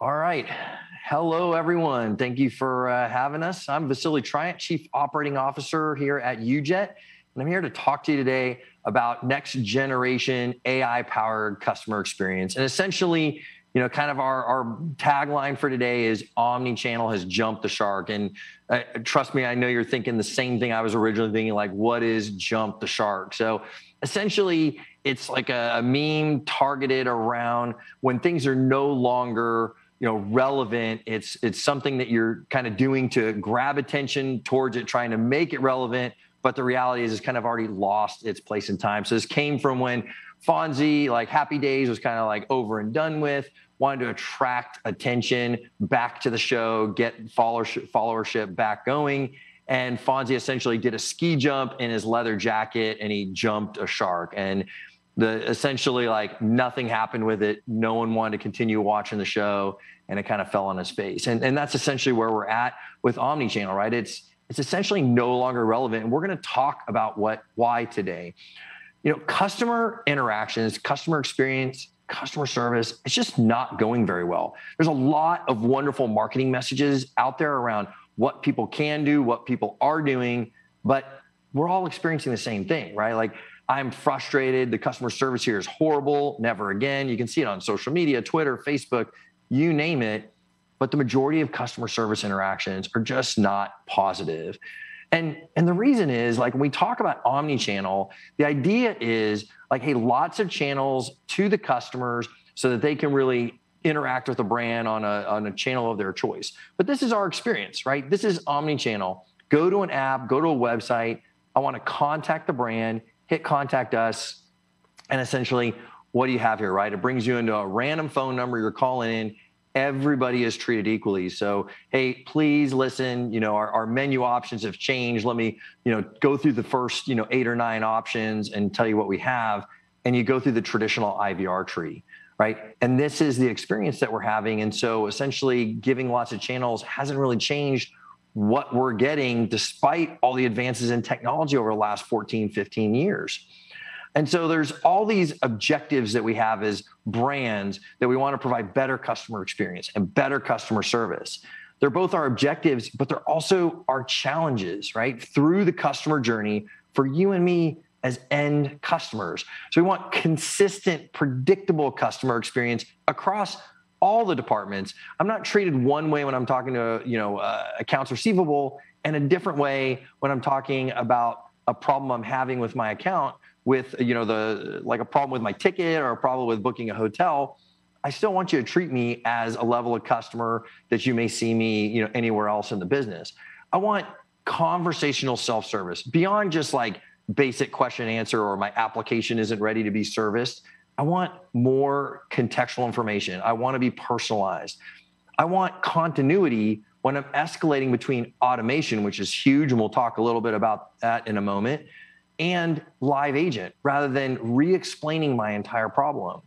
All right. Hello, everyone. Thank you for uh, having us. I'm Vasili Triant, Chief Operating Officer here at UJet, and I'm here to talk to you today about next generation AI powered customer experience. And essentially, you know, kind of our, our tagline for today is omni-channel has jumped the shark. And uh, trust me, I know you're thinking the same thing I was originally thinking, like, what is jump the shark? So essentially, it's like a, a meme targeted around when things are no longer you know relevant. It's it's something that you're kind of doing to grab attention towards it trying to make it relevant but the reality is it's kind of already lost its place in time. So this came from when fonzie like happy days was kind of like over and done with wanted to attract attention back to the show get followership followership back going. And fonzie essentially did a ski jump in his leather jacket and he jumped a shark. And the essentially like nothing happened with it. No one wanted to continue watching the show, and it kind of fell on his face. And and that's essentially where we're at with omnichannel, right? It's it's essentially no longer relevant, and we're going to talk about what why today. You know, customer interactions, customer experience, customer service, it's just not going very well. There's a lot of wonderful marketing messages out there around what people can do, what people are doing, but we're all experiencing the same thing, right? Like I'm frustrated. The customer service here is horrible. Never again. You can see it on social media, Twitter, Facebook, you name it. But the majority of customer service interactions are just not positive. And, and the reason is like when we talk about omni-channel, the idea is like, hey, lots of channels to the customers so that they can really interact with a brand on a, on a channel of their choice. But this is our experience, right? This is omni-channel. Go to an app, go to a website. I want to contact the brand hit contact us, and essentially, what do you have here, right? It brings you into a random phone number you're calling in. Everybody is treated equally. So, hey, please listen. You know, our, our menu options have changed. Let me, you know, go through the first, you know, eight or nine options and tell you what we have. And you go through the traditional IVR tree right? And this is the experience that we're having. And so essentially, giving lots of channels hasn't really changed what we're getting despite all the advances in technology over the last 14, 15 years. And so there's all these objectives that we have as brands that we want to provide better customer experience and better customer service. They're both our objectives, but they're also our challenges, right? Through the customer journey for you and me as end customers. So we want consistent, predictable customer experience across all the departments. I'm not treated one way when I'm talking to you know uh, accounts receivable, and a different way when I'm talking about a problem I'm having with my account with you know the like a problem with my ticket or a problem with booking a hotel. I still want you to treat me as a level of customer that you may see me you know anywhere else in the business. I want conversational self-service beyond just like basic question answer or my application isn't ready to be serviced I want more contextual information. I want to be personalized. I want continuity when I'm escalating between automation, which is huge, and we'll talk a little bit about that in a moment, and live agent rather than re explaining my entire problem.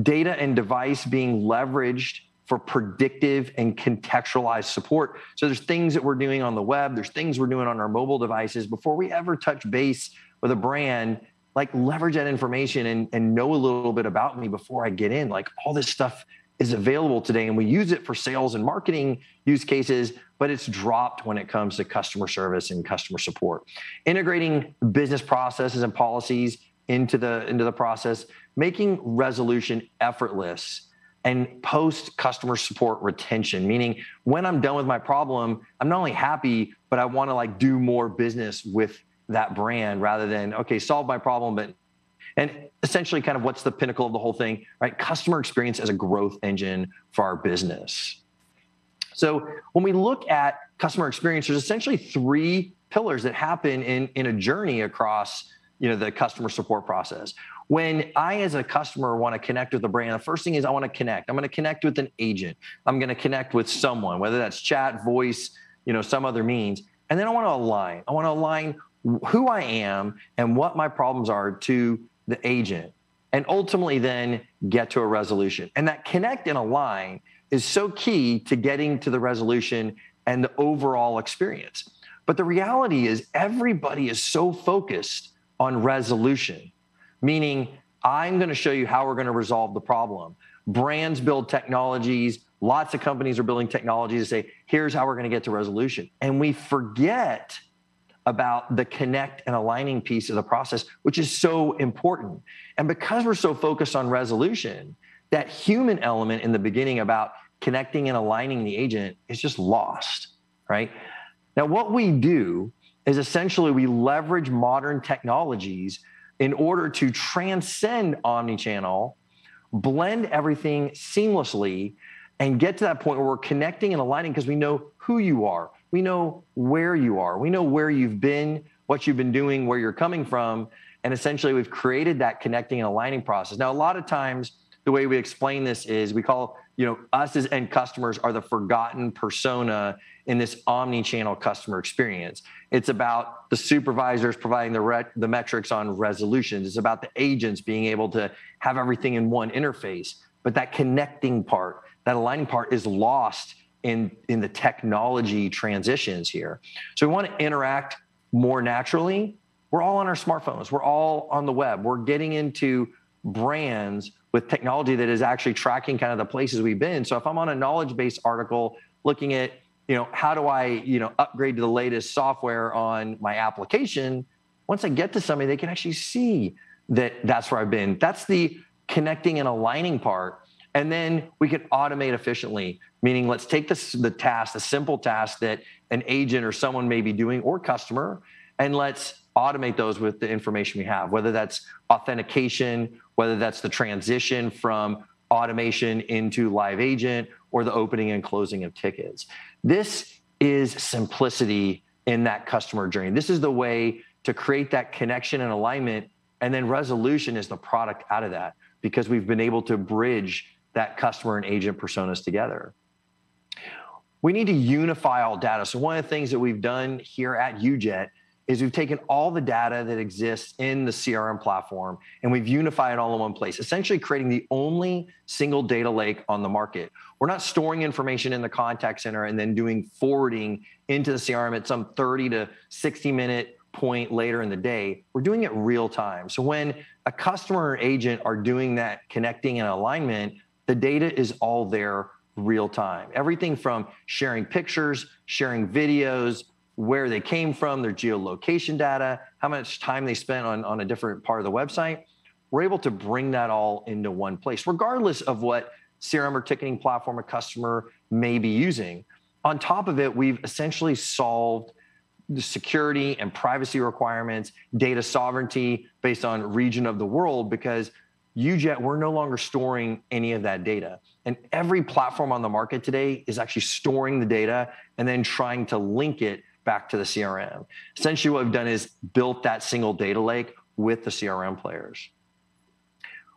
Data and device being leveraged for predictive and contextualized support. So there's things that we're doing on the web, there's things we're doing on our mobile devices before we ever touch base with a brand like leverage that information and, and know a little bit about me before I get in. Like all this stuff is available today and we use it for sales and marketing use cases, but it's dropped when it comes to customer service and customer support. Integrating business processes and policies into the into the process, making resolution effortless and post customer support retention meaning when i'm done with my problem i'm not only happy but i want to like do more business with that brand rather than okay solve my problem but and essentially kind of what's the pinnacle of the whole thing right? Customer experience as a growth engine for our business. So when we look at customer experience there's essentially three pillars that happen in in a journey across you know the customer support process. When i as a customer want to connect with a brand the first thing is i want to connect. I'm going to connect with an agent. I'm going to connect with someone whether that's chat voice you know some other means. And then i want to align. I want to align who I am and what my problems are to the agent, and ultimately then get to a resolution. And that connect and align is so key to getting to the resolution and the overall experience. But the reality is, everybody is so focused on resolution, meaning, I'm going to show you how we're going to resolve the problem. Brands build technologies, Lots of companies are building technology to say, here's how we're going to get to resolution. And we forget about the connect and aligning piece of the process, which is so important. And because we're so focused on resolution, that human element in the beginning about connecting and aligning the agent is just lost, right? Now, what we do is essentially we leverage modern technologies in order to transcend omnichannel, blend everything seamlessly, and get to that point where we're connecting and aligning because we know who you are, we know where you are, we know where you've been, what you've been doing, where you're coming from, and essentially we've created that connecting and aligning process. Now, a lot of times, the way we explain this is we call you know us as end customers are the forgotten persona in this omni-channel customer experience. It's about the supervisors providing the re- the metrics on resolutions. It's about the agents being able to have everything in one interface. But that connecting part that aligning part is lost in in the technology transitions here so we want to interact more naturally we're all on our smartphones we're all on the web we're getting into brands with technology that is actually tracking kind of the places we've been. So if I'm on a knowledge base article looking at, you know, how do I, you know, upgrade to the latest software on my application, once I get to somebody, they can actually see that that's where I've been. That's the connecting and aligning part. And then we can automate efficiently, meaning let's take this, the task, the simple task that an agent or someone may be doing or customer, and let's automate those with the information we have, whether that's authentication, whether that's the transition from automation into live agent or the opening and closing of tickets. This is simplicity in that customer journey. This is the way to create that connection and alignment. And then resolution is the product out of that because we've been able to bridge that customer and agent personas together. We need to unify all data. So, one of the things that we've done here at UJet is we've taken all the data that exists in the CRM platform and we've unified it all in one place, essentially creating the only single data lake on the market. We're not storing information in the contact center and then doing forwarding into the CRM at some 30 to 60 minute point later in the day. We're doing it real time. So when a customer or agent are doing that connecting and alignment, the data is all there real time. Everything from sharing pictures, sharing videos, where they came from, their geolocation data, how much time they spent on, on a different part of the website. We're able to bring that all into one place, regardless of what CRM or ticketing platform a customer may be using. On top of it, we've essentially solved the security and privacy requirements, data sovereignty based on region of the world, because UJet, we're no longer storing any of that data. And every platform on the market today is actually storing the data and then trying to link it back to the CRM. Essentially, what we've done is built that single data lake with the CRM players.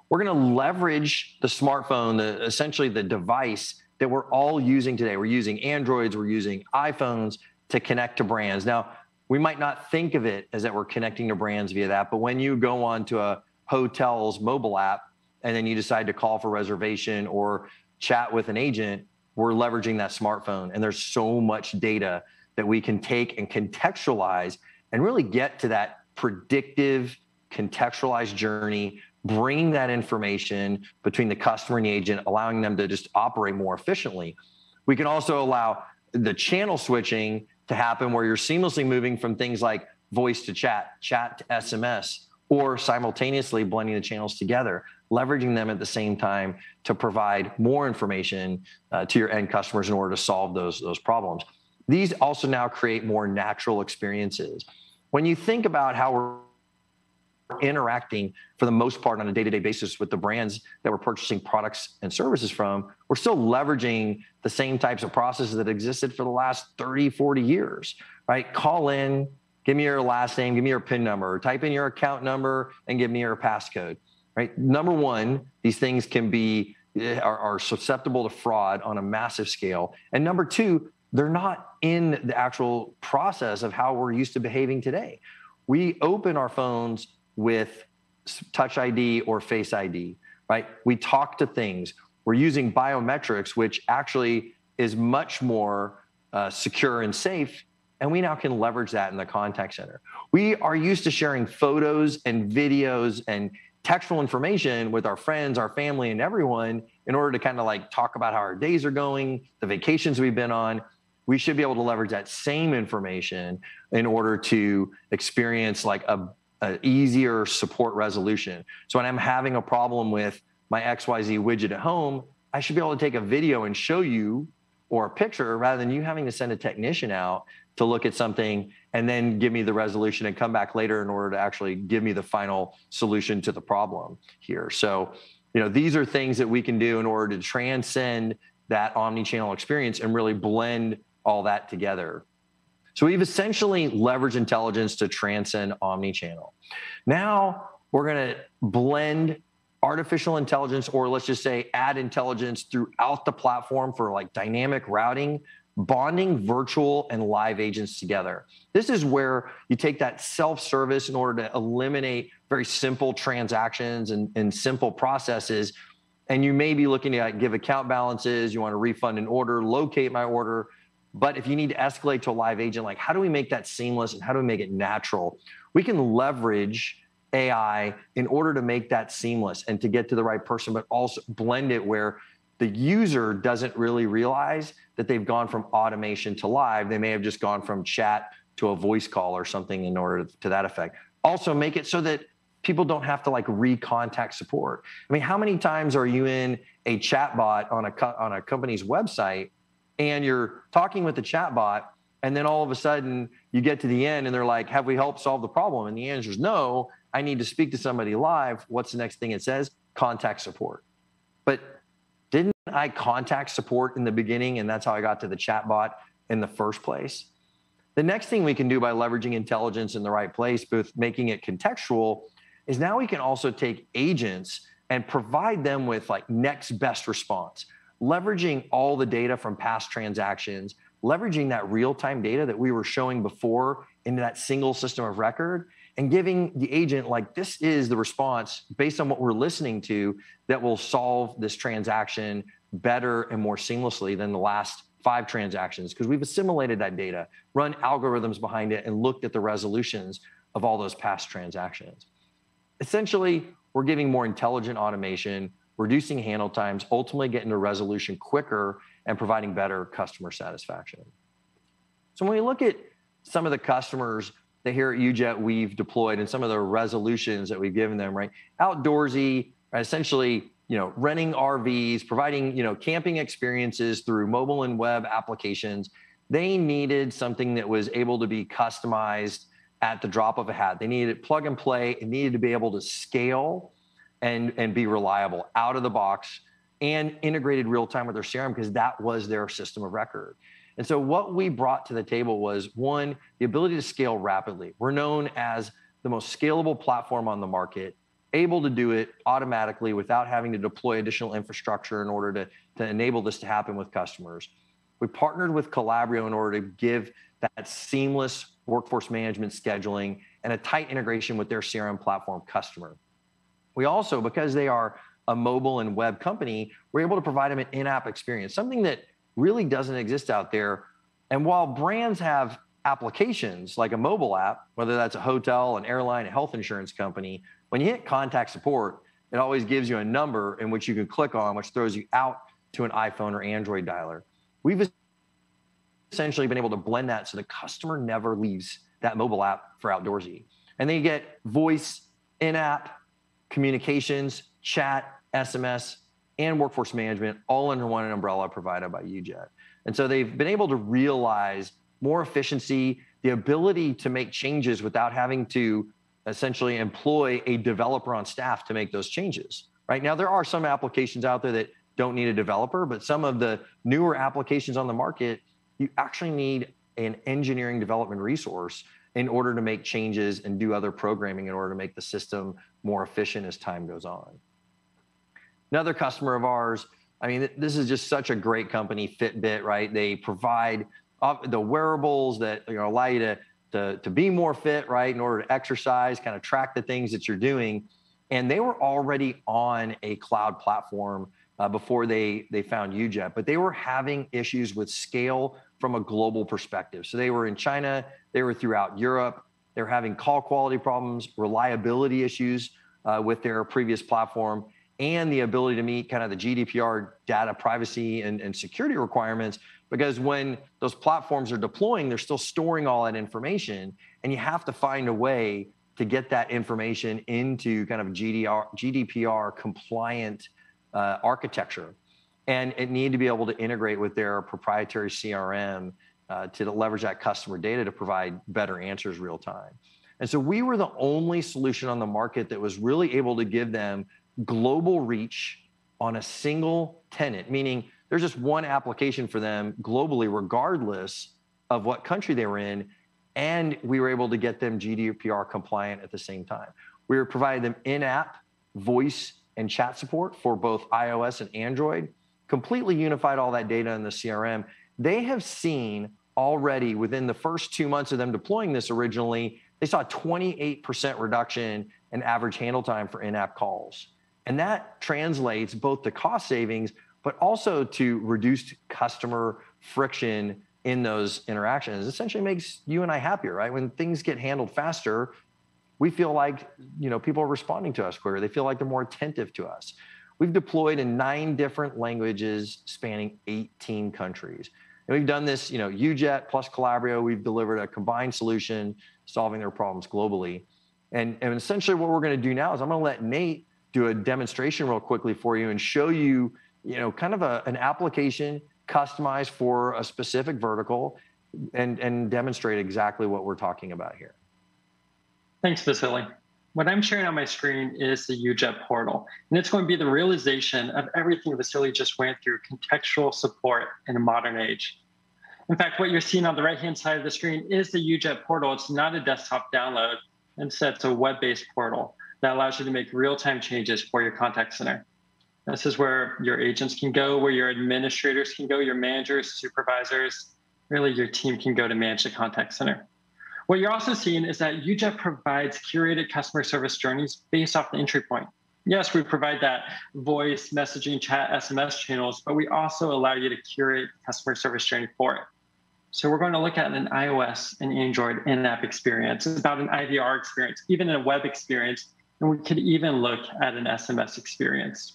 We're going to leverage the smartphone, the, essentially the device that we're all using today. We're using Androids, we're using iPhones to connect to brands. Now, we might not think of it as that we're connecting to brands via that, but when you go on to a hotel's mobile app and then you decide to call for reservation or chat with an agent, we're leveraging that smartphone. And there's so much data that we can take and contextualize and really get to that predictive, contextualized journey, bringing that information between the customer and the agent, allowing them to just operate more efficiently. We can also allow the channel switching to happen where you're seamlessly moving from things like voice to chat, chat to SMS, or simultaneously blending the channels together, leveraging them at the same time to provide more information uh, to your end customers in order to solve those, those problems. These also now create more natural experiences. When you think about how we're interacting for the most part on a day-to-day basis with the brands that we're purchasing products and services from we're still leveraging the same types of processes that existed for the last 30 40 years right call in give me your last name give me your pin number type in your account number and give me your passcode right number one these things can be eh, are, are susceptible to fraud on a massive scale and number two they're not in the actual process of how we're used to behaving today. We open our phones with touch ID or face ID, right? We talk to things. We're using biometrics, which actually is much more uh, secure and safe. And we now can leverage that in the contact center. We are used to sharing photos and videos and textual information with our friends, our family, and everyone in order to kind of like talk about how our days are going, the vacations we've been on. We should be able to leverage that same information in order to experience like a, a easier support resolution. So when I'm having a problem with my XYZ widget at home, I should be able to take a video and show you or a picture rather than you having to send a technician out to look at something and then give me the resolution and come back later in order to actually give me the final solution to the problem here. So, you know, these are things that we can do in order to transcend that omni-channel experience and really blend all that together. So we've essentially leveraged intelligence to transcend omni-channel. Now we're going to blend artificial intelligence, or let's just say add intelligence throughout the platform for like dynamic routing, bonding virtual and live agents together. This is where you take that self service in order to eliminate very simple transactions and, and simple processes. And you may be looking to give account balances, you want to refund an order, locate my order. But if you need to escalate to a live agent, like how do we make that seamless and how do we make it natural? We can leverage AI in order to make that seamless and to get to the right person, but also blend it where the user doesn't really realize that they've gone from automation to live. They may have just gone from chat to a voice call or something in order to that effect. Also, make it so that people don't have to like recontact support. I mean, how many times are you in a chatbot on a on a company's website and you're talking with the chatbot and then all of a sudden you get to the end and they're like, "Have we helped solve the problem?" And the answer is no. I need to speak to somebody live. What's the next thing it says? Contact support. But didn't I contact support in the beginning and that's how I got to the chatbot in the first place? The next thing we can do by leveraging intelligence in the right place, both making it contextual, is now we can also take agents and provide them with like next best response, leveraging all the data from past transactions, leveraging that real time data that we were showing before into that single system of record and giving the agent like this is the response based on what we're listening to that will solve this transaction better and more seamlessly than the last five transactions. Because we've assimilated that data run algorithms behind it and looked at the resolutions of all those past transactions. Essentially we're giving more intelligent automation reducing handle times ultimately getting to resolution quicker and providing better customer satisfaction. So when we look at some of the customers that here at UJet we've deployed and some of the resolutions that we've given them, right? Outdoorsy, essentially, you know, renting RVs, providing, you know, camping experiences through mobile and web applications. They needed something that was able to be customized at the drop of a hat. They needed plug and play. It needed to be able to scale and, and be reliable out of the box and integrated real time with their CRM because that was their system of record. And so what we brought to the table was one, the ability to scale rapidly. We're known as the most scalable platform on the market, able to do it automatically without having to deploy additional infrastructure in order to, to enable this to happen with customers. We partnered with Calabrio in order to give that seamless workforce management scheduling and a tight integration with their CRM platform customer. We also, because they are a mobile and web company, we're able to provide them an in-app experience, something that really doesn't exist out there. And while brands have applications like a mobile app, whether that's a hotel, an airline, a health insurance company, when you hit contact support, it always gives you a number in which you can click on, which throws you out to an iPhone or Android dialer. We've essentially been able to blend that so the customer never leaves that mobile app for outdoorsy. And then you get voice, in app, communications, chat, SMS, and workforce management all under one umbrella provided by UJet. And so they've been able to realize more efficiency, the ability to make changes without having to essentially employ a developer on staff to make those changes. Right now, there are some applications out there that don't need a developer, but some of the newer applications on the market, you actually need an engineering development resource in order to make changes and do other programming in order to make the system more efficient as time goes on. Another customer of ours, I mean, this is just such a great company, Fitbit, right? They provide the wearables that you know allow you to, to, to be more fit, right? In order to exercise, kind of track the things that you're doing. And they were already on a cloud platform uh, before they they found UJet, but they were having issues with scale from a global perspective. So they were in China, they were throughout Europe, they were having call quality problems, reliability issues uh, with their previous platform and the ability to meet kind of the GDPR data privacy and, and security requirements. Because when those platforms are deploying, they're still storing all that information, and you have to find a way to get that information into kind of GDR, GDPR compliant uh, architecture. And it needed to be able to integrate with their proprietary CRM uh, to leverage that customer data to provide better answers real time. And so we were the only solution on the market that was really able to give them global reach on a single tenant, meaning there's just one application for them globally, regardless of what country they were in. And we were able to get them GDPR compliant at the same time. We were providing them in app voice and chat support for both iOS and Android, completely unified all that data in the CRM. They have seen already within the first two months of them deploying this originally, they saw a 28% reduction in average handle time for in app calls. And that translates both to cost savings, but also to reduced customer friction in those interactions. It essentially makes you and I happier, right? When things get handled faster, we feel like you know people are responding to us quicker. They feel like they're more attentive to us. We've deployed in nine different languages spanning 18 countries. And we've done this, you know, UJet plus Calabrio, we've delivered a combined solution solving their problems globally. And, and essentially what we're going to do now is I'm going to let Nate do a demonstration real quickly for you and show you, you know, kind of a, an application customized for a specific vertical and, and demonstrate exactly what we're talking about here. Thanks, Vasili. What I'm sharing on my screen is the UJet portal, and it's going to be the realization of everything Vasili just went through, contextual support in a modern age. In fact, what you're seeing on the right-hand side of the screen is the UJet portal. It's not a desktop download. Instead, it's a web-based portal that allows you to make real-time changes for your contact center. This is where your agents can go, where your administrators can go, your managers, supervisors, really your team can go to manage the contact center. What you're also seeing is that UJet provides curated customer service journeys based off the entry point. Yes, we provide that voice, messaging, chat, SMS channels, but we also allow you to curate customer service journey for it. So we're going to look at an iOS and Android in-app experience, it's about an IVR experience, even a web experience, and we could even look at an SMS experience.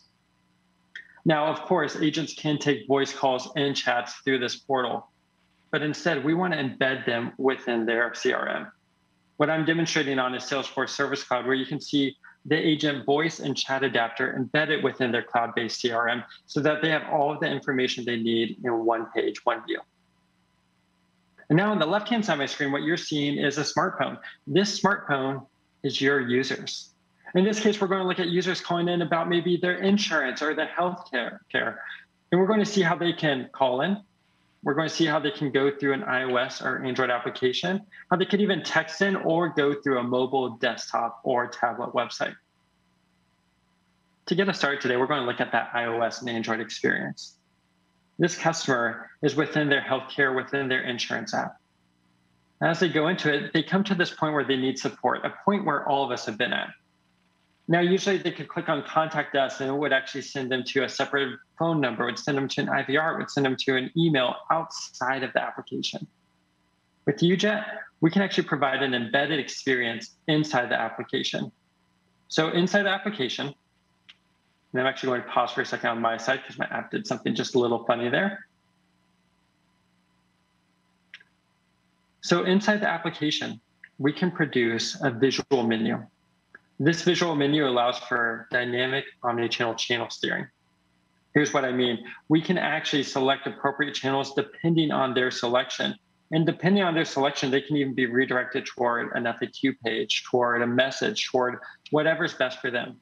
Now, of course, agents can take voice calls and chats through this portal, but instead we want to embed them within their CRM. What I'm demonstrating on is Salesforce Service Cloud, where you can see the agent voice and chat adapter embedded within their cloud-based CRM so that they have all of the information they need in one page, one view. And now on the left-hand side of my screen, what you're seeing is a smartphone. This smartphone is your users. In this case, we're going to look at users calling in about maybe their insurance or their health care. And we're going to see how they can call in, we're going to see how they can go through an iOS or Android application, how they could even text in or go through a mobile desktop or tablet website. To get us started today, we're going to look at that iOS and Android experience. This customer is within their healthcare, within their insurance app. As they go into it, they come to this point where they need support, a point where all of us have been at. Now, usually they could click on contact us and it would actually send them to a separate phone number, would send them to an IVR, would send them to an email outside of the application. With UJet, we can actually provide an embedded experience inside the application. So inside the application, and I'm actually going to pause for a second on my side because my app did something just a little funny there. So inside the application, we can produce a visual menu. This visual menu allows for dynamic omnichannel channel steering. Here's what I mean. We can actually select appropriate channels depending on their selection. And depending on their selection, they can even be redirected toward an FAQ page, toward a message, toward whatever's best for them.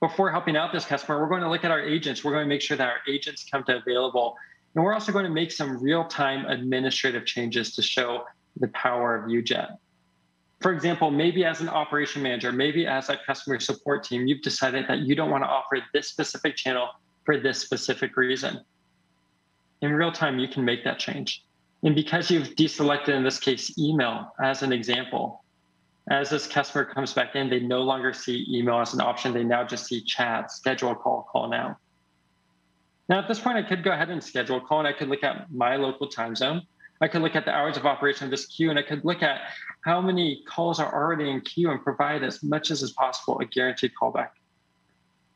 Before helping out this customer, we're going to look at our agents. We're going to make sure that our agents come to available. And we're also going to make some real-time administrative changes to show the power of UJet for example, maybe as an operation manager, maybe as a customer support team, you've decided that you don't want to offer this specific channel for this specific reason. In real time, you can make that change. And because you've deselected, in this case, email as an example, as this customer comes back in, they no longer see email as an option. They now just see chat, schedule a call, call now. Now, at this point, I could go ahead and schedule a call and I could look at my local time zone. I could look at the hours of operation of this queue and I could look at how many calls are already in queue and provide as much as is possible a guaranteed callback.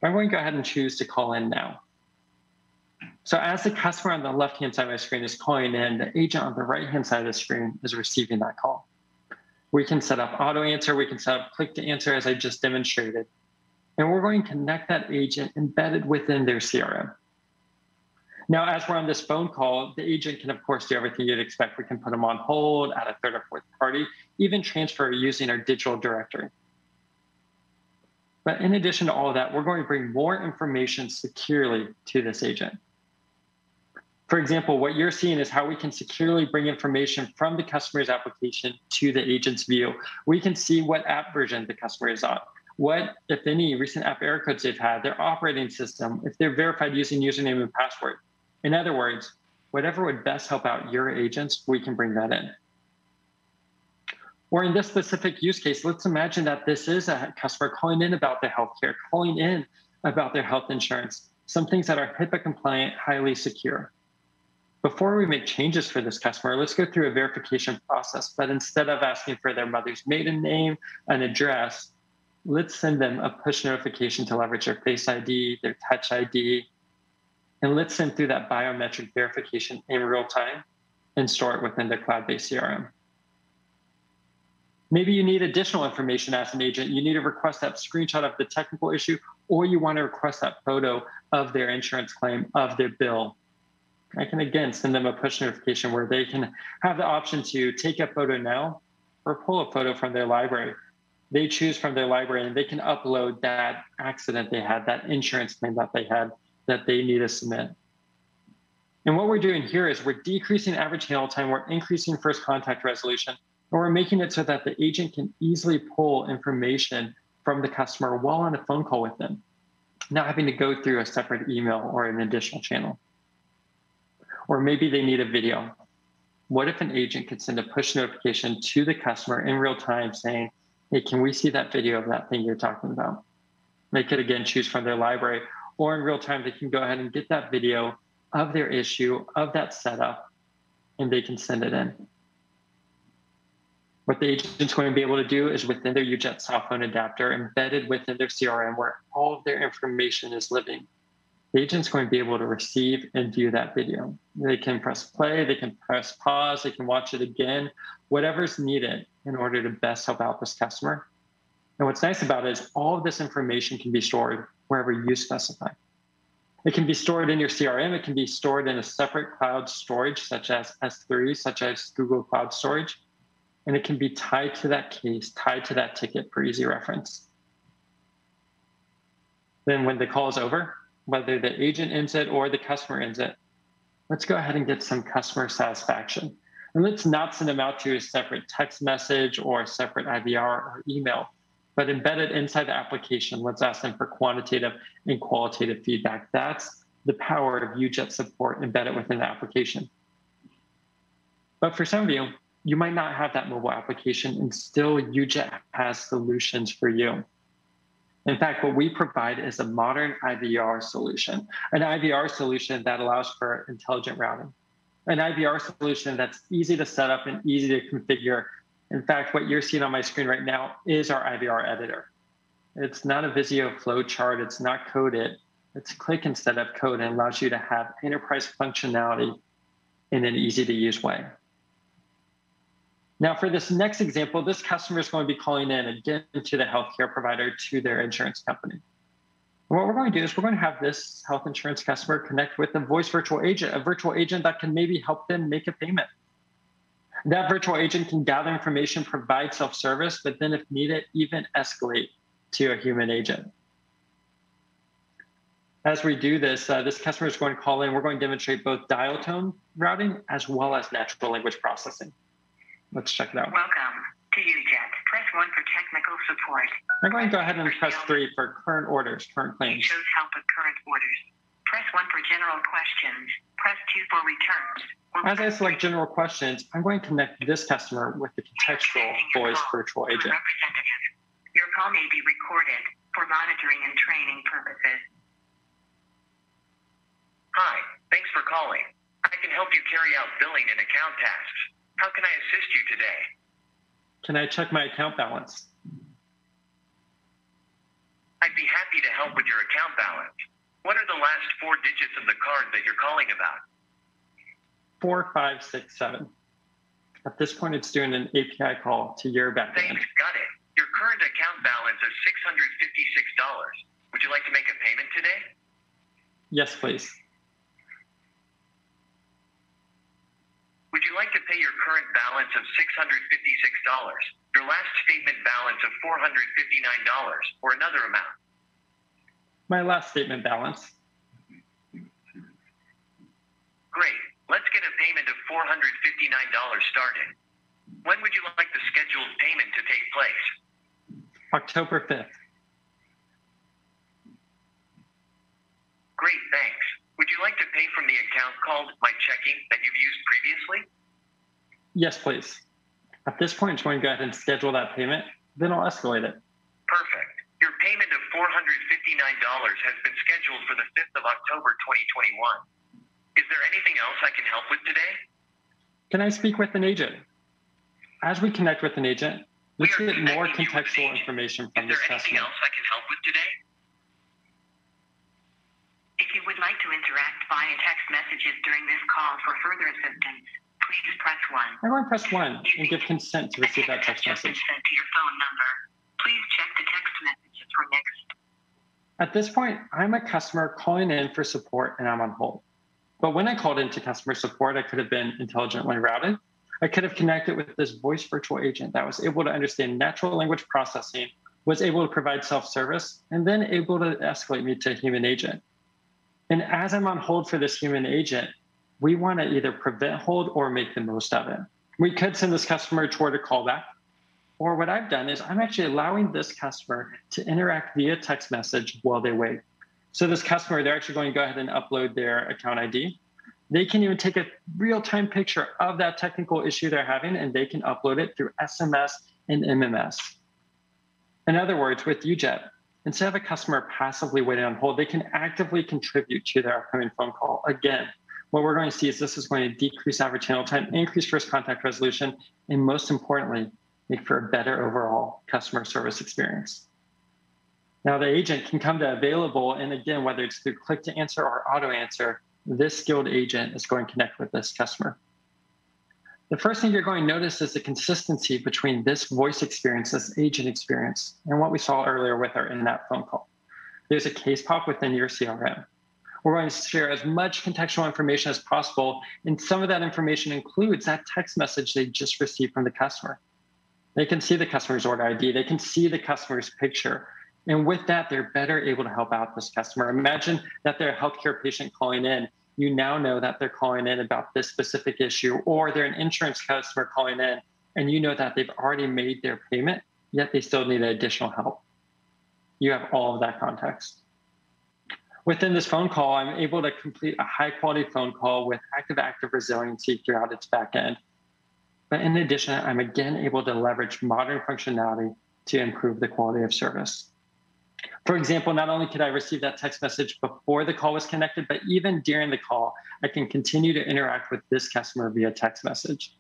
I'm going to go ahead and choose to call in now. So as the customer on the left-hand side of my screen is calling in, the agent on the right-hand side of the screen is receiving that call. We can set up auto answer, we can set up click to answer as I just demonstrated. And we're going to connect that agent embedded within their CRM. Now, as we're on this phone call, the agent can, of course, do everything you'd expect. We can put them on hold, add a third or fourth party, even transfer using our digital directory. But in addition to all of that, we're going to bring more information securely to this agent. For example, what you're seeing is how we can securely bring information from the customer's application to the agent's view. We can see what app version the customer is on, what, if any, recent app error codes they've had, their operating system, if they're verified using username and password. In other words, whatever would best help out your agents, we can bring that in. Or in this specific use case, let's imagine that this is a customer calling in about their healthcare, calling in about their health insurance, some things that are HIPAA compliant, highly secure before we make changes for this customer, let's go through a verification process. But instead of asking for their mother's maiden name and address, let's send them a push notification to leverage their Face ID, their Touch ID, and let's send through that biometric verification in real time and store it within their cloud-based CRM. Maybe you need additional information as an agent. You need to request that screenshot of the technical issue, or you want to request that photo of their insurance claim, of their bill, I can again send them a push notification where they can have the option to take a photo now or pull a photo from their library. They choose from their library and they can upload that accident they had, that insurance claim that they had that they need to submit. And what we're doing here is we're decreasing average handle time, we're increasing first contact resolution, and we're making it so that the agent can easily pull information from the customer while on a phone call with them, not having to go through a separate email or an additional channel. Or maybe they need a video. What if an agent could send a push notification to the customer in real time saying, hey, can we see that video of that thing you're talking about? They could again choose from their library, or in real time, they can go ahead and get that video of their issue, of that setup, and they can send it in. What the agent's going to be able to do is within their UJET cell phone adapter, embedded within their CRM, where all of their information is living the agent's going to be able to receive and view that video. They can press play, they can press pause, they can watch it again, whatever's needed in order to best help out this customer. And what's nice about it is all of this information can be stored wherever you specify. It can be stored in your CRM, it can be stored in a separate cloud storage, such as S3, such as Google Cloud Storage, and it can be tied to that case, tied to that ticket for easy reference. Then when the call is over, whether the agent ends it or the customer ends it, let's go ahead and get some customer satisfaction. And let's not send them out to a separate text message or a separate IVR or email, but embedded inside the application, let's ask them for quantitative and qualitative feedback. That's the power of UJET support embedded within the application. But for some of you, you might not have that mobile application and still UJET has solutions for you. In fact, what we provide is a modern IVR solution, an IVR solution that allows for intelligent routing, an IVR solution that's easy to set up and easy to configure. In fact, what you're seeing on my screen right now is our IVR editor. It's not a Visio flow chart, it's not coded. It's click instead of code and allows you to have enterprise functionality in an easy to use way. Now, for this next example, this customer is going to be calling in again to the healthcare provider to their insurance company. And what we're going to do is we're going to have this health insurance customer connect with a voice virtual agent, a virtual agent that can maybe help them make a payment. That virtual agent can gather information, provide self service, but then, if needed, even escalate to a human agent. As we do this, uh, this customer is going to call in. We're going to demonstrate both dial tone routing as well as natural language processing. Let's check it out. Welcome to UJET. Press 1 for technical support. I'm going to go ahead and press 3 for current orders, current claims. It shows help with current orders. Press 1 for general questions. Press 2 for returns. As I select general questions, I'm going to connect this customer with the contextual voice virtual agent. Your call may be recorded for monitoring and training purposes. Hi, thanks for calling. I can help you carry out billing and account tasks. How can I assist you today? Can I check my account balance? I'd be happy to help with your account balance. What are the last four digits of the card that you're calling about? Four, five, six, seven. At this point, it's doing an API call to your bank. Thanks, got it. Your current account balance is $656. Would you like to make a payment today? Yes, please. Would you like to pay your current balance of $656, your last statement balance of $459, or another amount? My last statement balance. Great. Let's get a payment of $459 started. When would you like the scheduled payment to take place? October 5th. Great, thanks. Would you like to pay from the account called My Checking that you've used previously? Yes, please. At this point, I'm going to go ahead and schedule that payment, then I'll escalate it. Perfect. Your payment of $459 has been scheduled for the 5th of October 2021. Is there anything else I can help with today? Can I speak with an agent? As we connect with an agent, let's We get more connecting you with an contextual agent. information Is from there this anything customer. else I can help with today? If you would like to interact via text messages during this call for further assistance, please press 1. I'm going to press one and give consent to receive that text has just been message. sent to your phone number. Please check the text messages for next. At this point, I'm a customer calling in for support and I'm on hold. But when I called into customer support, I could have been intelligently routed. I could have connected with this voice virtual agent that was able to understand natural language processing, was able to provide self service, and then able to escalate me to a human agent. And as I'm on hold for this human agent, we want to either prevent hold or make the most of it. We could send this customer toward a callback, or what I've done is I'm actually allowing this customer to interact via text message while they wait. So this customer, they're actually going to go ahead and upload their account ID. They can even take a real-time picture of that technical issue they're having, and they can upload it through SMS and MMS. In other words, with UJET, instead of a customer passively waiting on hold, they can actively contribute to their upcoming phone call. Again, what we're going to see is this is going to decrease average handle time, increase first contact resolution, and most importantly, make for a better overall customer service experience. Now, the agent can come to available, and again, whether it's through click to answer or auto answer, this skilled agent is going to connect with this customer. The first thing you're going to notice is the consistency between this voice experience, this agent experience, and what we saw earlier with our in that phone call. There's a case pop within your CRM. We're going to share as much contextual information as possible, and some of that information includes that text message they just received from the customer. They can see the customer's order ID, they can see the customer's picture, and with that, they're better able to help out this customer. Imagine that they're a healthcare patient calling in. You now know that they're calling in about this specific issue, or they're an insurance customer calling in, and you know that they've already made their payment, yet they still need additional help. You have all of that context. Within this phone call, I'm able to complete a high quality phone call with active active resiliency throughout its backend. But in addition, I'm again able to leverage modern functionality to improve the quality of service. For example, not only could I receive that text message before the call was connected, but even during the call, I can continue to interact with this customer via text message.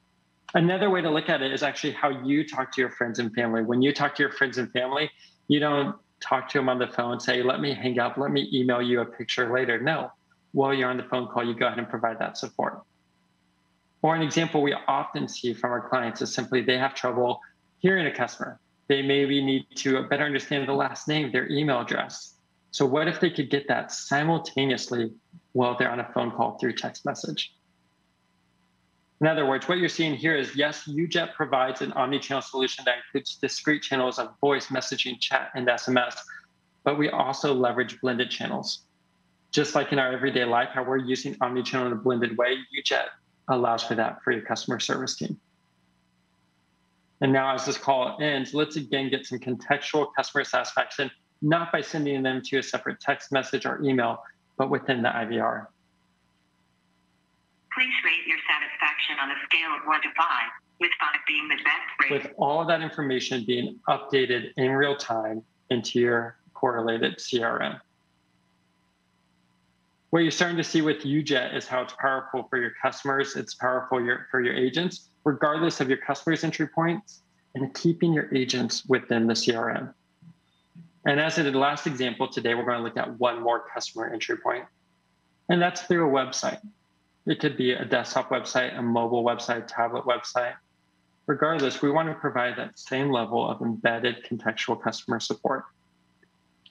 Another way to look at it is actually how you talk to your friends and family. When you talk to your friends and family, you don't talk to them on the phone, say, let me hang up, let me email you a picture later. No, while you're on the phone call, you go ahead and provide that support. Or an example we often see from our clients is simply they have trouble hearing a customer. They maybe need to better understand the last name, their email address. So, what if they could get that simultaneously while they're on a phone call through text message? In other words, what you're seeing here is yes, UJET provides an omni-channel solution that includes discrete channels of voice, messaging, chat, and SMS, but we also leverage blended channels. Just like in our everyday life, how we're using omni-channel in a blended way, UJET allows for that for your customer service team. And now, as this call ends, let's again get some contextual customer satisfaction, not by sending them to a separate text message or email, but within the IVR. Please rate your satisfaction on a scale of 1 to 5, with 5 being the best rate. With all of that information being updated in real time into your correlated CRM. What you're starting to see with UJET is how it's powerful for your customers, it's powerful for your agents, regardless of your customers' entry points, and keeping your agents within the CRM. And as in the last example today, we're going to look at one more customer entry point, and that's through a website. It could be a desktop website, a mobile website, tablet website. Regardless, we want to provide that same level of embedded contextual customer support.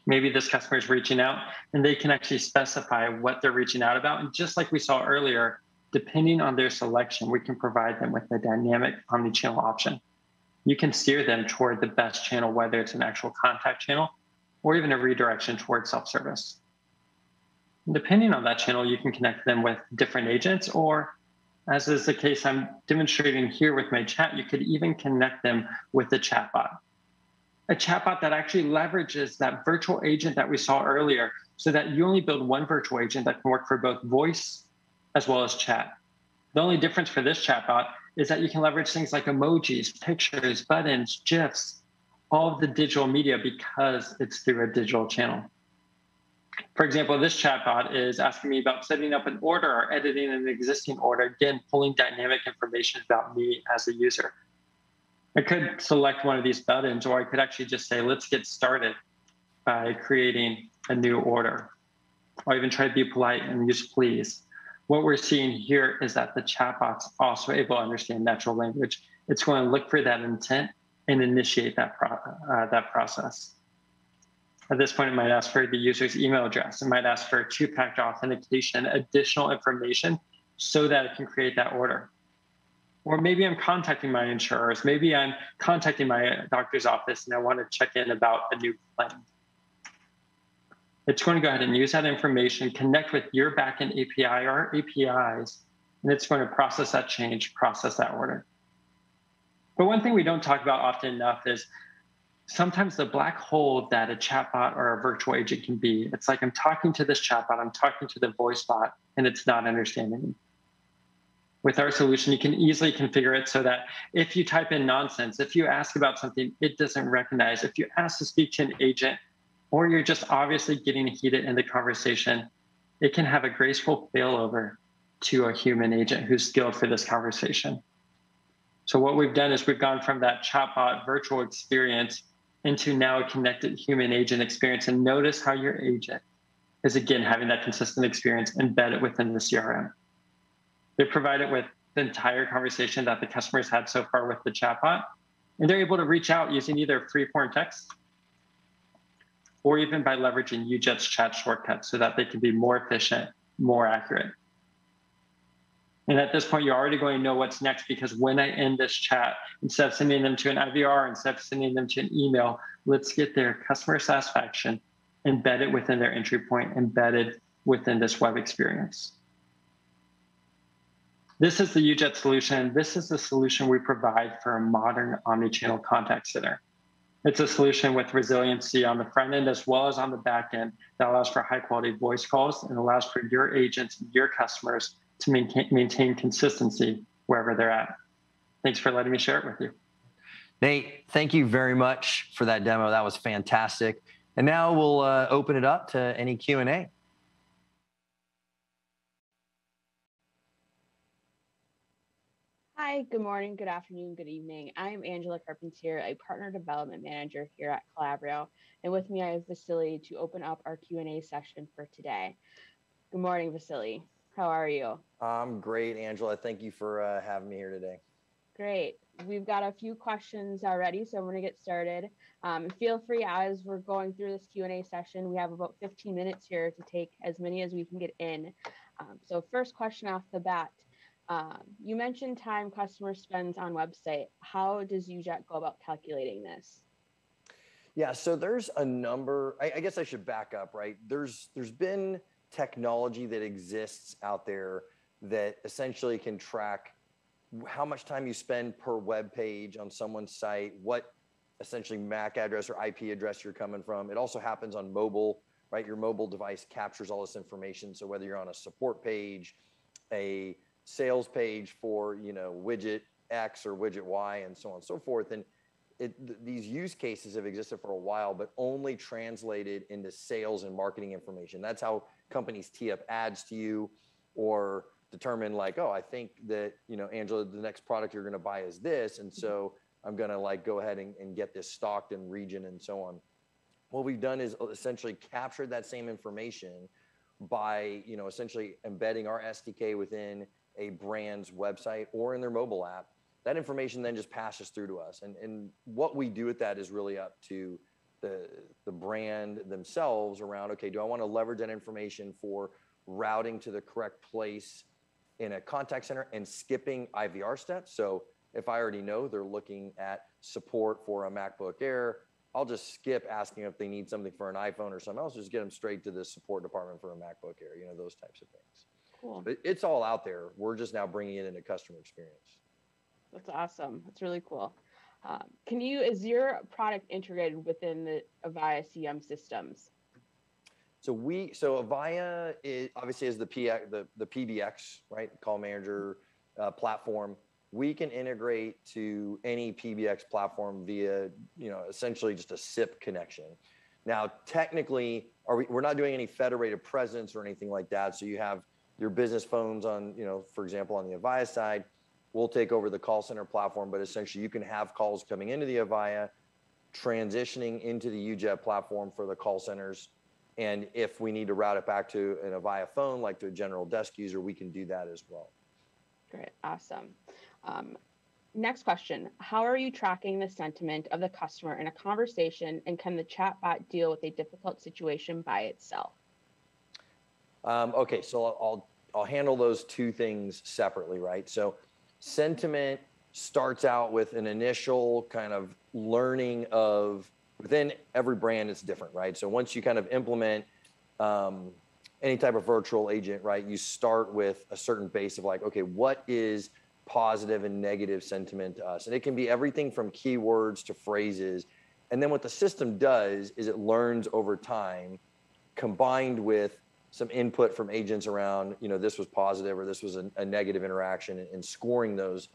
Maybe this customer is reaching out and they can actually specify what they're reaching out about. And just like we saw earlier, depending on their selection, we can provide them with a dynamic omni-channel option. You can steer them toward the best channel, whether it's an actual contact channel or even a redirection towards self-service. Depending on that channel, you can connect them with different agents, or as is the case I'm demonstrating here with my chat, you could even connect them with a chatbot. A chatbot that actually leverages that virtual agent that we saw earlier so that you only build one virtual agent that can work for both voice as well as chat. The only difference for this chatbot is that you can leverage things like emojis, pictures, buttons, GIFs, all of the digital media because it's through a digital channel. For example, this chatbot is asking me about setting up an order or editing an existing order, again, pulling dynamic information about me as a user. I could select one of these buttons, or I could actually just say, let's get started by creating a new order. Or even try to be polite and use please. What we're seeing here is that the chatbot's also able to understand natural language. It's going to look for that intent and initiate that, pro uh, that process. At this point, it might ask for the user's email address. It might ask for two-factor authentication, additional information, so that it can create that order. Or maybe I'm contacting my insurers. Maybe I'm contacting my doctor's office and I want to check in about a new plan. It's going to go ahead and use that information, connect with your backend API or APIs, and it's going to process that change, process that order. But one thing we don't talk about often enough is sometimes the black hole that a chatbot or a virtual agent can be. It's like I'm talking to this chatbot, I'm talking to the voice bot, and it's not understanding me. With our solution, you can easily configure it so that if you type in nonsense, if you ask about something it doesn't recognize, if you ask to speak to an agent, or you're just obviously getting heated in the conversation, it can have a graceful failover to a human agent who's skilled for this conversation. So what we've done is we've gone from that chatbot virtual experience into now a connected human agent experience. And notice how your agent is again having that consistent experience embedded within the CRM. They provide it with the entire conversation that the customers had so far with the chatbot. And they're able to reach out using either free form text or even by leveraging UJET's chat shortcuts so that they can be more efficient, more accurate. And at this point, you're already going to know what's next because when I end this chat, instead of sending them to an IVR, instead of sending them to an email, let's get their customer satisfaction embedded within their entry point, embedded within this web experience. This is the UJET solution. This is the solution we provide for a modern omni-channel contact center. It's a solution with resiliency on the front end as well as on the back end that allows for high quality voice calls and allows for your agents and your customers to maintain, maintain consistency wherever they're at. Thanks for letting me share it with you. Nate, thank you very much for that demo. That was fantastic. And now we'll uh, open it up to any Q&A. Hi, good morning, good afternoon, good evening. I'm Angela Carpentier, a partner development manager here at Calabrio, and with me I have Vasili to open up our Q&A session for today. Good morning, Vasili. How are you? I'm great, Angela. Thank you for uh, having me here today. Great. We've got a few questions already, so I'm going to get started. Um, feel free as we're going through this Q&A session. We have about 15 minutes here to take as many as we can get in. Um, so first question off the bat. Um, you mentioned time customer spends on website. How does UJET go about calculating this? Yeah, so there's a number. I, I guess I should back up, right? There's there's been technology that exists out there that essentially can track how much time you spend per web page on someone's site, what essentially MAC address or IP address you're coming from. It also happens on mobile, right? Your mobile device captures all this information. So whether you're on a support page, a sales page for, you know, widget X or widget Y and so on and so forth. And it, th- these use cases have existed for a while, but only translated into sales and marketing information. That's how companies tee up ads to you or determine like, oh, I think that, you know, Angela, the next product you're going to buy is this. And so mm-hmm. I'm going to like go ahead and, and get this stocked in region and so on. What we've done is essentially captured that same information by, you know, essentially embedding our SDK within a brand's website or in their mobile app that information then just passes through to us. And, and what we do with that is really up to the, the brand themselves around, okay, do I want to leverage that information for routing to the correct place in a contact center and skipping IVR steps? So if I already know they're looking at support for a MacBook Air, I'll just skip asking if they need something for an iPhone or something else, just get them straight to the support department for a MacBook Air, you know, those types of things. Cool. But it's all out there. We're just now bringing it into customer experience. That's awesome. That's really cool. Um, can you, is your product integrated within the Avaya CM systems? So we, so Avaya is obviously is the PX, the, the PBX, right? Call manager uh, platform. We can integrate to any PBX platform via, you know, essentially just a SIP connection. Now, technically, are we, we're not doing any federated presence or anything like that. So you have your business phones on, you know, for example, on the Avaya side, we'll take over the call center platform, but essentially you can have calls coming into the Avaya, transitioning into the UJET platform for the call centers. And if we need to route it back to an Avaya phone, like to a general desk user, we can do that as well. Great, awesome. Um, next question How are you tracking the sentiment of the customer in a conversation, and can the chatbot deal with a difficult situation by itself? Um, okay, so I'll, I'll handle those two things separately, right? So sentiment starts out with an initial kind of learning of within every brand it's different right? So once you kind of implement um, any type of virtual agent right you start with a certain base of like okay what is positive and negative sentiment to us? And it can be everything from keywords to phrases. And then what the system does is it learns over time combined with some input from agents around, you know, this was positive or this was a, a negative interaction and, scoring those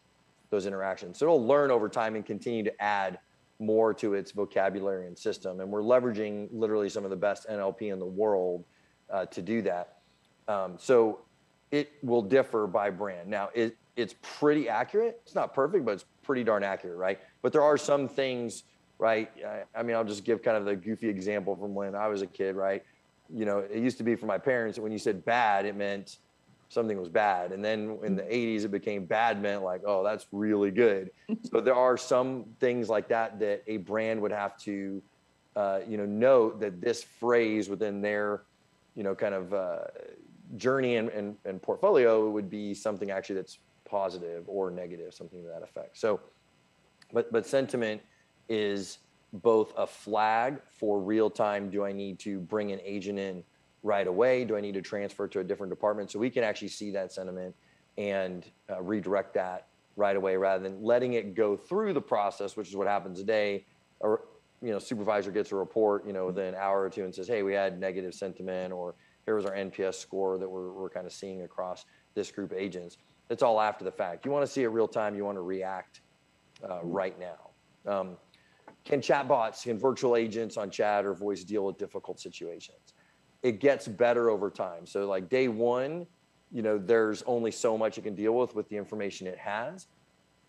those interactions. So it'll learn over time and continue to add more to its vocabulary and system. And we're leveraging literally some of the best NLP in the world uh, to do that. Um, so it will differ by brand. Now it it's pretty accurate. It's not perfect, but it's pretty darn accurate, right? But there are some things, right? I, I mean, I'll just give kind of the goofy example from when I was a kid, right? You know, it used to be for my parents that when you said bad, it meant something was bad. And then in the 80s, it became bad meant like, oh, that's really good. so there are some things like that that a brand would have to, uh, you know, note that this phrase within their, you know, kind of uh, journey and, and, and portfolio would be something actually that's positive or negative, something to that effect. So, but but sentiment is both a flag for real time do I need to bring an agent in right away? Do I need to transfer to a different department? So we can actually see that sentiment and uh, redirect that right away rather than letting it go through the process, which is what happens today. Or, you know, supervisor gets a report, you know, within an hour or two and says, hey, we had negative sentiment or here was our NPS score that we're, we're kind of seeing across this group of agents. It's all after the fact. You want to see it real time. You want to react uh, right now. Um, can chatbots, can virtual agents on chat or voice deal with difficult situations? It gets better over time. So like day one, you know, there's only so much it can deal with with the information it has.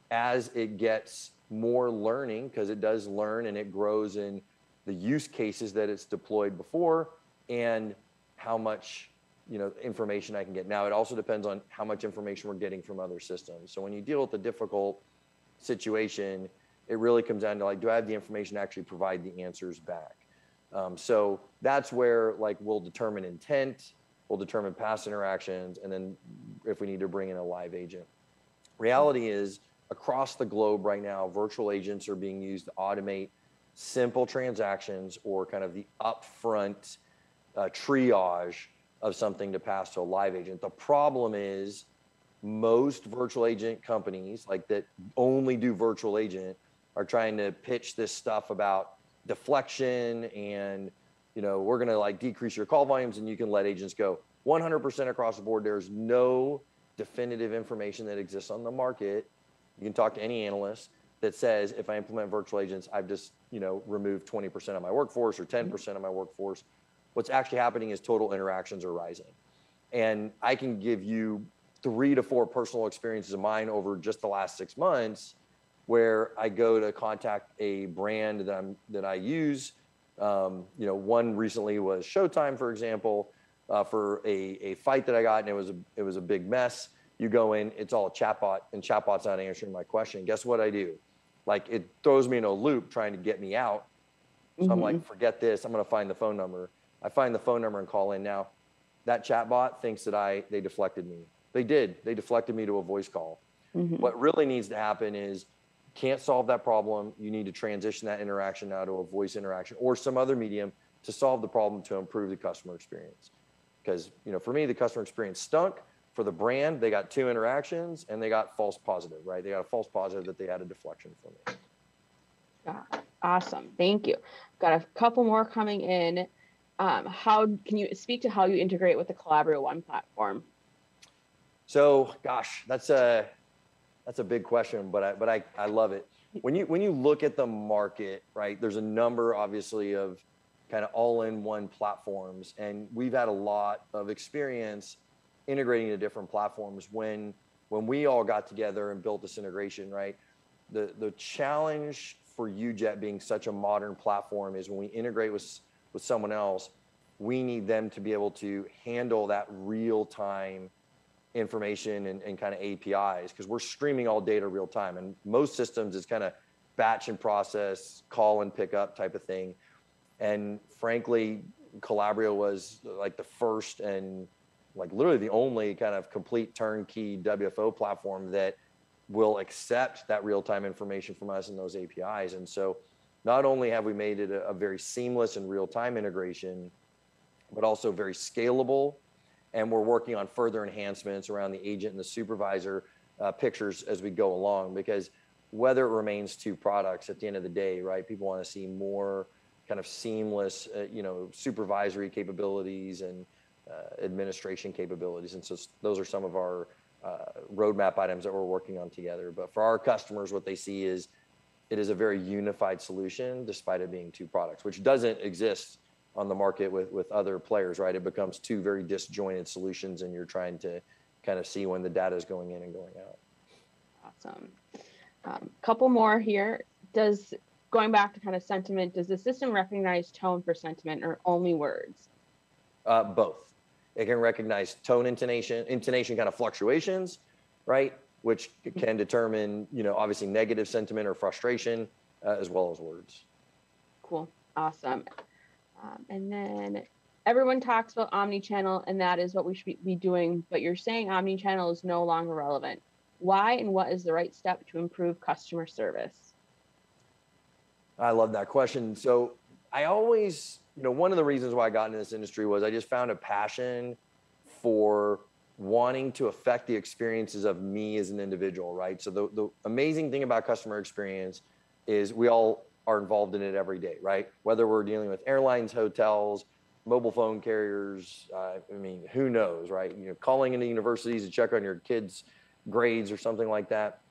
As it gets more learning, because it does learn and it grows in the use cases that it's deployed before and how much you know information I can get. Now it also depends on how much information we're getting from other systems. So when you deal with a difficult situation, it really comes down to like, do I have the information to actually provide the answers back? Um, so that's where like we'll determine intent, we'll determine past interactions, and then if we need to bring in a live agent. Reality is across the globe right now, virtual agents are being used to automate simple transactions or kind of the upfront uh, triage of something to pass to a live agent. The problem is most virtual agent companies like that only do virtual agent are trying to pitch this stuff about deflection and you know we're going to like decrease your call volumes and you can let agents go. 100% across the board there's no definitive information that exists on the market. You can talk to any analyst that says if I implement virtual agents, I've just you know removed 20% of my workforce or mm-hmm. 10% of my workforce. What's actually happening is total interactions are rising, and I can give you three to four personal experiences of mine over just the last six months, where I go to contact a brand that I'm that I use. Um, you know, one recently was Showtime, for example, uh, for a, a fight that I got, and it was a it was a big mess. You go in, it's all chatbot, and chatbot's not answering my question. Guess what I do? Like it throws me in a loop trying to get me out. So mm-hmm. I'm like, mm-hmm. forget this. I'm gonna find the phone number. I find the phone number and call in. Now, that chatbot thinks that I they deflected me. They did. They deflected me to a voice call. Mm-hmm. What really needs to happen is can't solve that problem. You need to transition that interaction now to a voice interaction or some other medium to solve the problem to improve the customer experience. Because you know, for me, the customer experience stunk. For the brand, they got two interactions and they got false positive, right? They got a false positive that they had a deflection from me. Yeah, awesome. Thank you. Got a couple more coming in. Um, how can you speak to how you integrate with the Calabrio One platform? So, gosh, that's a that's a big question, but I but I, I love it. When you when you look at the market, right? There's a number, obviously, of kind of all-in-one platforms, and we've had a lot of experience integrating to different platforms. When when we all got together and built this integration, right? The the challenge for UJet being such a modern platform is when we integrate with with someone else, we need them to be able to handle that real time information and, and kind of APIs because we're streaming all data real time. And most systems is kind of batch and process, call and pick up type of thing. And frankly, Calabrio was like the first and like literally the only kind of complete turnkey WFO platform that will accept that real time information from us and those APIs. And so not only have we made it a, a very seamless and real time integration, but also very scalable and we're working on further enhancements around the agent and the supervisor uh, pictures as we go along because whether it remains two products at the end of the day right? People want to see more kind of seamless uh, you know supervisory capabilities and uh, administration capabilities and so those are some of our uh, roadmap items that we're working on together. But for our customers what they see is it is a very unified solution despite it being two products which doesn't exist on the market with with other players, right? It becomes two very disjointed solutions, and you're trying to kind of see when the data is going in and going out. Awesome. Um, couple more here. Does going back to kind of sentiment, does the system recognize tone for sentiment or only words? Uh, both. It can recognize tone intonation, intonation kind of fluctuations, right? Which can determine, you know, obviously negative sentiment or frustration, uh, as well as words. Cool. Awesome. Um, and then everyone talks about omni-channel and that is what we should be doing, but you're saying omni-channel is no longer relevant. Why and what is the right step to improve customer service? I love that question. So I always, you know, one of the reasons why I got into this industry was I just found a passion for wanting to affect the experiences of me as an individual, right? So the, the amazing thing about customer experience is we all are involved in it every day, right? Whether we're dealing with airlines, hotels, mobile phone carriers, uh, I mean, who knows, right? You know, calling into universities to check on your kids' grades or something like that.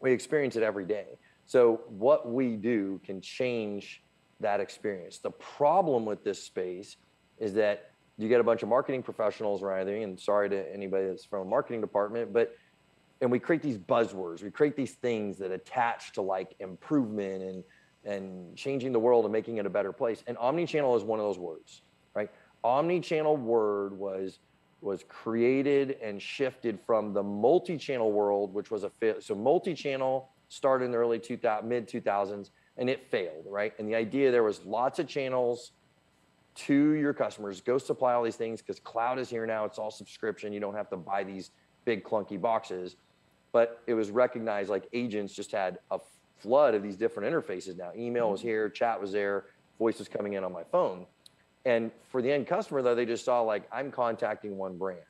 We experience it every day. So what we do can change that experience. The problem with this space is that you get a bunch of marketing professionals around and sorry to anybody that's from a marketing department, but and we create these buzzwords. We create these things that attach to like improvement and and changing the world and making it a better place. And omni-channel is one of those words, right? Omni-channel word was was created and shifted from the multi-channel world, which was a fit. So multi-channel started in the early 2000, mid 2000s, and it failed, right? And the idea there was lots of channels to your customers. Go supply all these things because cloud is here now. It's all subscription. You don't have to buy these big clunky boxes. But it was recognized like agents just had a flood of these different interfaces now. Email was mm-hmm. here, chat was there, voice was coming in on my phone. And for the end customer, though, they just saw like, I'm contacting one brand.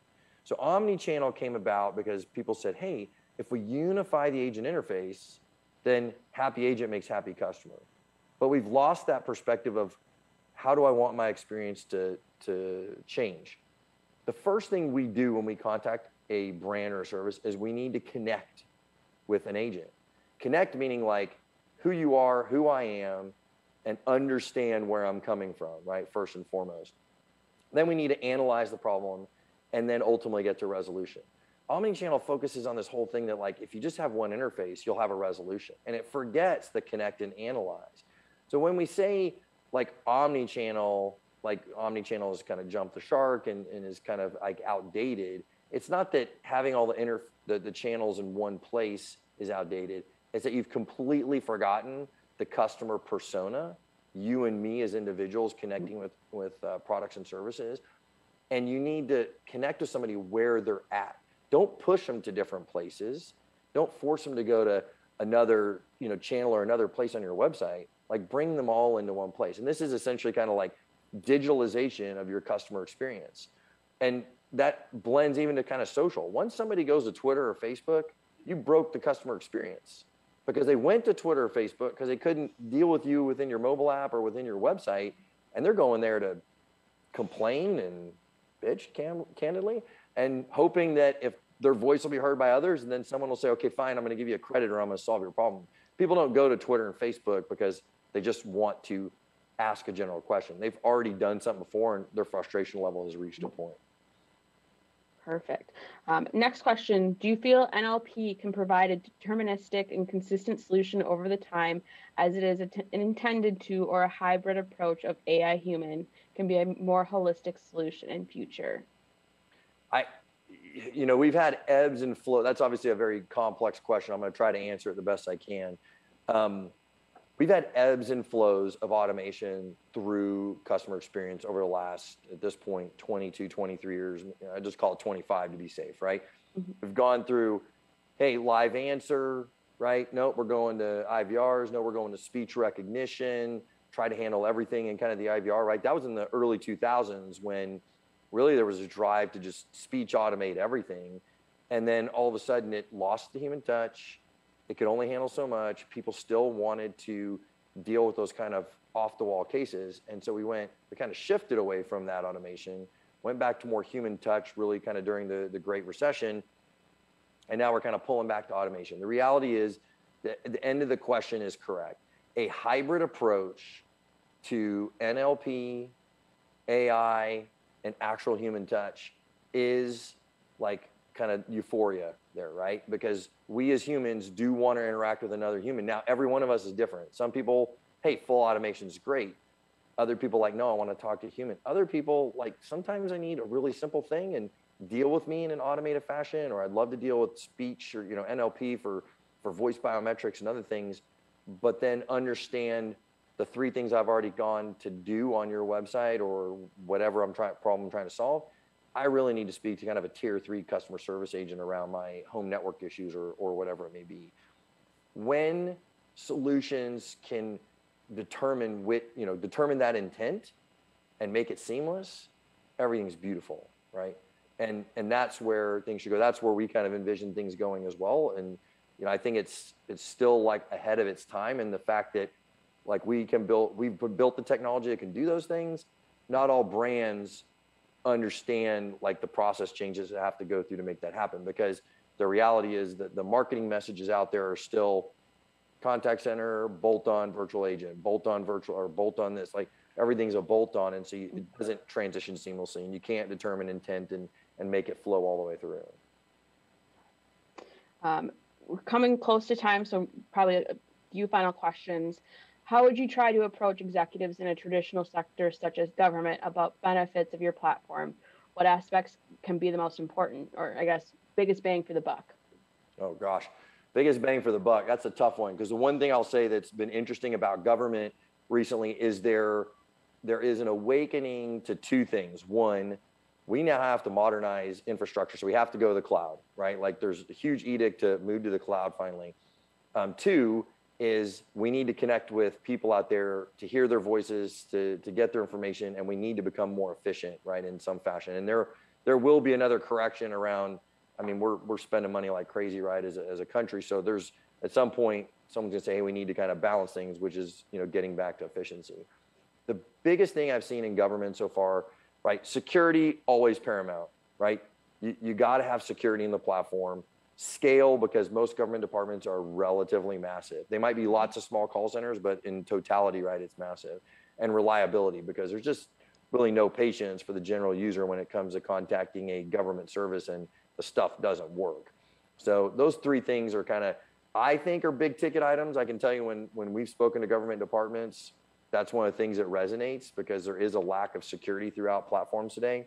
So omni-channel came about because people said, hey, if we unify the agent interface, then happy agent makes happy customer. But we've lost that perspective of how do I want my experience to, to change? The first thing we do when we contact a brand or a service is we need to connect with an agent. Connect meaning like who you are, who I am, and understand where I'm coming from, right? First and foremost. Then we need to analyze the problem and then ultimately get to resolution. Omnichannel focuses on this whole thing that like if you just have one interface, you'll have a resolution. And it forgets the connect and analyze. So when we say like omnichannel, like omnichannel has kind of jumped the shark and, and is kind of like outdated, it's not that having all the inter the, the channels in one place is outdated. It's that you've completely forgotten the customer persona, you and me as individuals connecting with with uh, products and services, and you need to connect with somebody where they're at. Don't push them to different places. Don't force them to go to another you know channel or another place on your website. Like bring them all into one place. And this is essentially kind of like digitalization of your customer experience. And that blends even to kind of social. Once somebody goes to Twitter or Facebook, you broke the customer experience because they went to Twitter or Facebook because they couldn't deal with you within your mobile app or within your website, and they're going there to complain and bitch cam- candidly, and hoping that if their voice will be heard by others, and then someone will say, "Okay, fine, I'm going to give you a credit or I'm going to solve your problem." People don't go to Twitter and Facebook because they just want to ask a general question. They've already done something before, and their frustration level has reached a point. Perfect. Um, next question Do you feel NLP can provide a deterministic and consistent solution over the time as it is intended to, or a hybrid approach of AI human can be a more holistic solution in future? I, you know, we've had ebbs and flow. That's obviously a very complex question. I'm going to try to answer it the best I can. Um, we've had ebbs and flows of automation through customer experience over the last at this point 22 23 years. I just call it 25 to be safe right? Mm-hmm. we've gone through hey live answer right? No we're going to ivrs no we're going to speech recognition. Try to handle everything in kind of the ivr right? That was in the early 2000s when really there was a drive to just speech automate everything. And then all of a sudden it lost the human touch it could only handle so much. People still wanted to deal with those kind of off the wall cases. And so we went, we kind of shifted away from that automation, went back to more human touch really kind of during the, the Great Recession. And now we're kind of pulling back to automation. The reality is that the end of the question is correct. A hybrid approach to NLP, AI, and actual human touch is like kind of euphoria there, right? Because we as humans do want to interact with another human. Now, every one of us is different. Some people, hey, full automation is great. Other people like, no, I want to talk to a human. Other people like, sometimes I need a really simple thing and deal with me in an automated fashion, or I'd love to deal with speech or you know NLP for for voice biometrics and other things, but then understand the three things I've already gone to do on your website or whatever I'm trying problem I'm trying to solve I really need to speak to kind of a tier three customer service agent around my home network issues or, or whatever it may be. When solutions can determine with, you know, determine that intent and make it seamless, everything's beautiful, right? And and that's where things should go. That's where we kind of envision things going as well. And you know, I think it's it's still like ahead of its time and the fact that like we can build we've built the technology that can do those things. Not all brands understand like the process changes that have to go through to make that happen because the reality is that the marketing messages out there are still contact center bolt on virtual agent bolt on virtual or bolt on this like everything's a bolt on and so you, it doesn't transition seamlessly and you can't determine intent and and make it flow all the way through. Um, we're coming close to time so probably a few final questions how would you try to approach executives in a traditional sector such as government about benefits of your platform? What aspects can be the most important, or I guess biggest bang for the buck? Oh gosh, biggest bang for the buck. That's a tough one because the one thing I'll say that's been interesting about government recently is there there is an awakening to two things. One, we now have to modernize infrastructure, so we have to go to the cloud, right? Like there's a huge edict to move to the cloud finally. Um, two, is we need to connect with people out there to hear their voices, to, to get their information, and we need to become more efficient, right, in some fashion. And there there will be another correction around. I mean, we're we're spending money like crazy, right, as a, as a country. So there's at some point someone's gonna say, hey, we need to kind of balance things, which is you know getting back to efficiency. The biggest thing I've seen in government so far, right, security always paramount, right. You, you got to have security in the platform scale because most government departments are relatively massive. They might be lots of small call centers, but in totality, right, it's massive. And reliability because there's just really no patience for the general user when it comes to contacting a government service and the stuff doesn't work. So those three things are kind of, I think, are big ticket items. I can tell you when when we've spoken to government departments, that's one of the things that resonates because there is a lack of security throughout platforms today,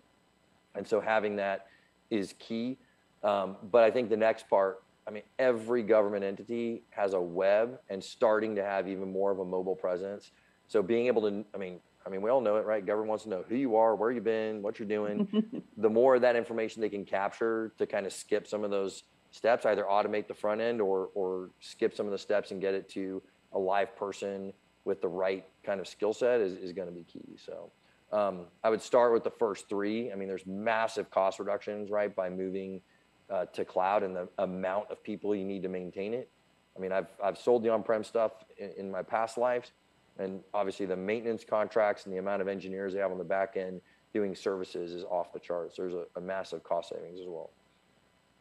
and so having that is key. Um, but I think the next part, I mean, every government entity has a web and starting to have even more of a mobile presence. So being able to, I mean, I mean, we all know it, right? Government wants to know who you are, where you've been, what you're doing. the more of that information they can capture to kind of skip some of those steps, either automate the front end or or skip some of the steps and get it to a live person with the right kind of skill set is, is going to be key. So um, I would start with the first three. I mean, there's massive cost reductions, right, by moving uh, to cloud and the amount of people you need to maintain it. I mean, I've, I've sold the on-prem stuff in, in my past lives, and obviously the maintenance contracts and the amount of engineers they have on the back end doing services is off the charts. There's a, a massive cost savings as well.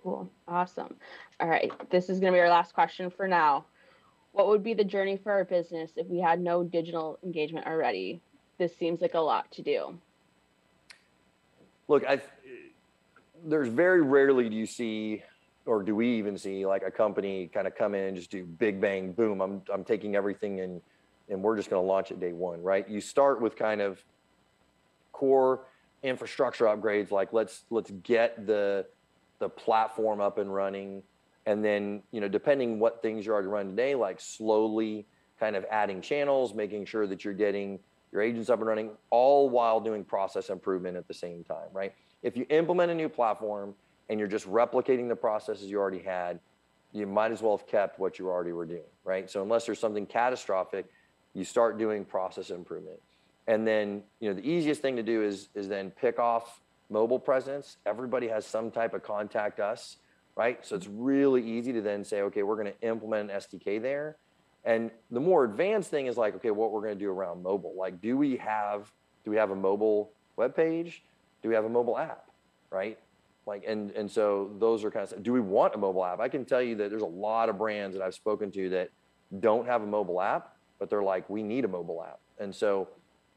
Cool. Awesome. All right. This is going to be our last question for now. What would be the journey for our business if we had no digital engagement already? This seems like a lot to do. Look, I there's very rarely do you see or do we even see like a company kind of come in and just do big bang boom i'm, I'm taking everything and and we're just going to launch it day one right? You start with kind of core infrastructure upgrades like let's let's get the the platform up and running. And then you know depending what things you're already running today like slowly kind of adding channels making sure that you're getting your agents up and running all while doing process improvement at the same time right if you implement a new platform and you're just replicating the processes you already had, you might as well have kept what you already were doing, right? So unless there's something catastrophic, you start doing process improvement. And then, you know, the easiest thing to do is is then pick off mobile presence. Everybody has some type of contact us, right? So it's really easy to then say, okay, we're going to implement an SDK there. And the more advanced thing is like, okay, what we're going to do around mobile. Like, do we have do we have a mobile web page? Do we have a mobile app, right? Like, and and so those are kind of. Do we want a mobile app? I can tell you that there's a lot of brands that I've spoken to that don't have a mobile app, but they're like, we need a mobile app, and so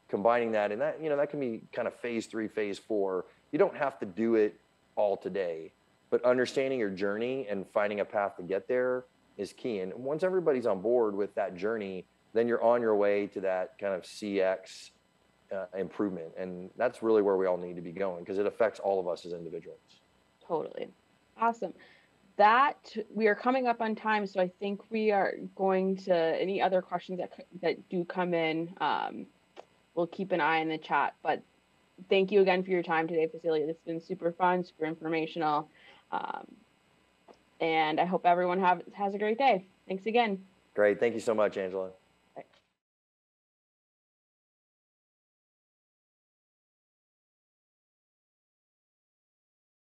combining that and that you know that can be kind of phase three, phase four. You don't have to do it all today, but understanding your journey and finding a path to get there is key. And once everybody's on board with that journey, then you're on your way to that kind of CX uh, improvement. And that's really where we all need to be going because it affects all of us as individuals. Totally. Awesome. That we are coming up on time, so I think we are going to any other questions that that do come in. Um, we'll keep an eye in the chat. But thank you again for your time today, Vasili. This has been super fun, super informational, um, and I hope everyone have has a great day. Thanks again. Great. Thank you so much, Angela.